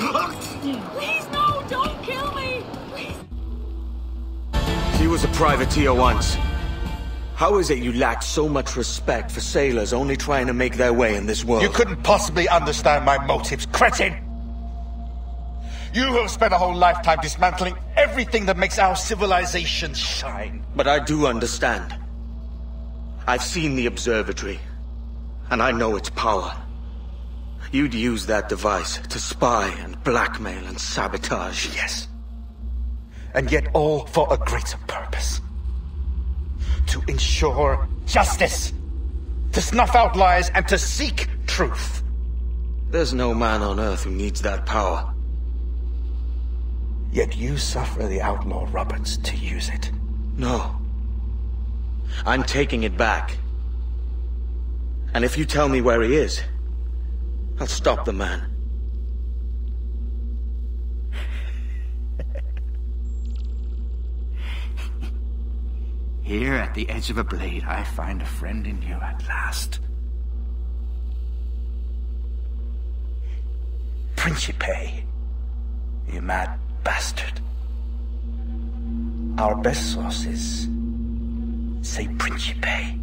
do. Please, no, don't kill me! Please. He was a privateer once. How is it you lack so much respect for sailors only trying to make their way in this world? You couldn't possibly understand my motives, cretin! You have spent a whole lifetime dismantling everything that makes our civilization shine. But I do understand. I've seen the observatory, and I know its power. You'd use that device to spy and blackmail and sabotage. Yes. And yet all for a greater purpose. To ensure justice. To snuff out lies and to seek truth. There's no man on Earth who needs that power. Yet you suffer the outlaw Roberts to use it. No. I'm taking it back. And if you tell me where he is, I'll stop the man. Here at the edge of a blade, I find a friend in you at last. Principe, you mad bastard. Our best sources say Principe.